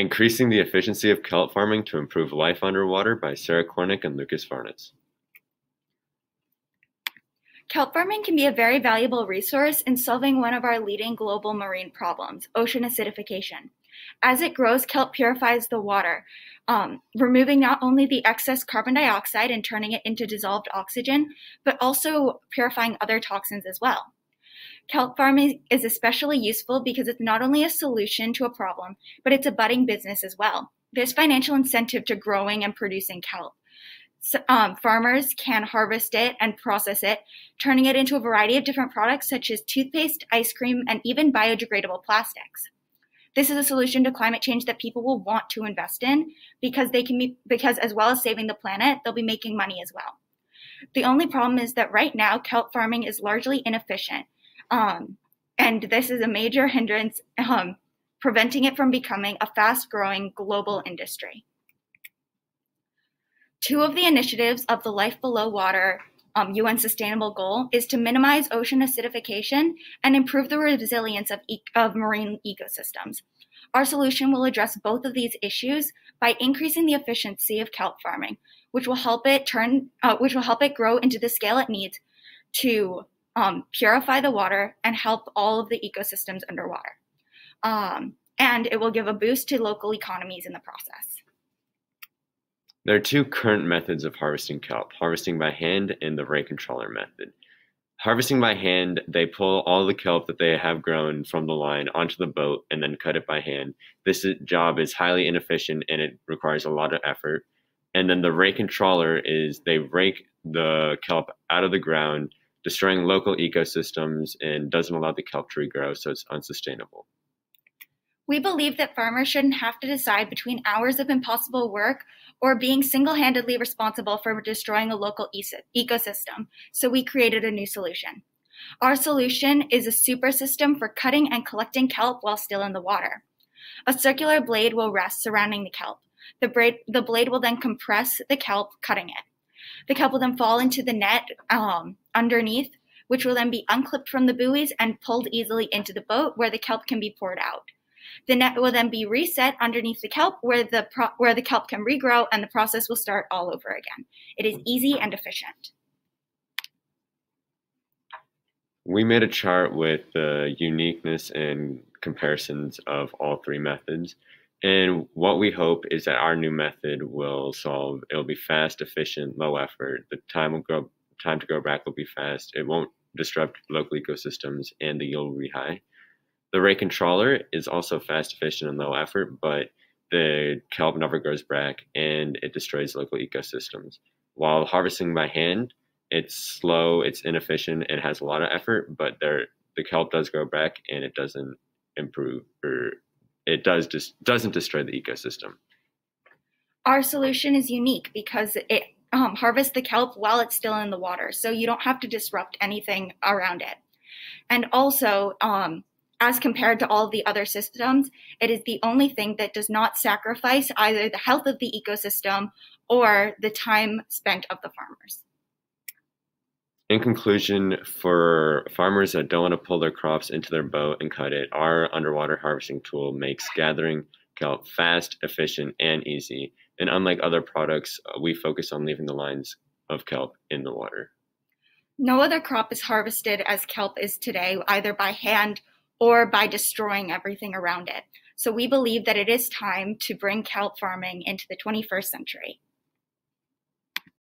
Increasing the Efficiency of Kelp Farming to Improve Life Underwater by Sarah Corneck and Lucas Varnas. Kelp farming can be a very valuable resource in solving one of our leading global marine problems, ocean acidification. As it grows, kelp purifies the water, um, removing not only the excess carbon dioxide and turning it into dissolved oxygen, but also purifying other toxins as well. Kelp farming is especially useful because it's not only a solution to a problem, but it's a budding business as well. There's financial incentive to growing and producing kelp. So, um, farmers can harvest it and process it, turning it into a variety of different products such as toothpaste, ice cream, and even biodegradable plastics. This is a solution to climate change that people will want to invest in because they can be because as well as saving the planet, they'll be making money as well. The only problem is that right now kelp farming is largely inefficient, um, and this is a major hindrance, um, preventing it from becoming a fast-growing global industry. Two of the initiatives of the Life Below Water um, UN Sustainable Goal is to minimize ocean acidification and improve the resilience of, e- of marine ecosystems. Our solution will address both of these issues by increasing the efficiency of kelp farming, which will help it turn, uh, which will help it grow into the scale it needs to um, purify the water and help all of the ecosystems underwater. Um, and it will give a boost to local economies in the process. There are two current methods of harvesting kelp, harvesting by hand and the rake and trawler method. Harvesting by hand, they pull all the kelp that they have grown from the line onto the boat and then cut it by hand. This job is highly inefficient and it requires a lot of effort. And then the rake and trawler is they rake the kelp out of the ground, destroying local ecosystems and doesn't allow the kelp to regrow, so it's unsustainable. We believe that farmers shouldn't have to decide between hours of impossible work or being single handedly responsible for destroying a local ecosystem, so we created a new solution. Our solution is a super system for cutting and collecting kelp while still in the water. A circular blade will rest surrounding the kelp. The blade, the blade will then compress the kelp, cutting it. The kelp will then fall into the net um, underneath, which will then be unclipped from the buoys and pulled easily into the boat where the kelp can be poured out. The net will then be reset underneath the kelp where the, pro- where the kelp can regrow and the process will start all over again. It is easy and efficient. We made a chart with the uniqueness and comparisons of all three methods. And what we hope is that our new method will solve, it'll be fast, efficient, low effort. The time will grow, time to grow back will be fast. It won't disrupt local ecosystems and the yield will be high. The rake and trawler is also fast, efficient, and low effort, but the kelp never grows back and it destroys local ecosystems. While harvesting by hand, it's slow, it's inefficient, and has a lot of effort, but there the kelp does grow back and it doesn't improve or it does just doesn't destroy the ecosystem. Our solution is unique because it um, harvests the kelp while it's still in the water, so you don't have to disrupt anything around it. And also, um, as compared to all the other systems, it is the only thing that does not sacrifice either the health of the ecosystem or the time spent of the farmers. In conclusion, for farmers that don't want to pull their crops into their boat and cut it, our underwater harvesting tool makes gathering kelp fast, efficient, and easy. And unlike other products, uh, we focus on leaving the lines of kelp in the water. No other crop is harvested as kelp is today, either by hand or by destroying everything around it. So we believe that it is time to bring kelp farming into the 21st century.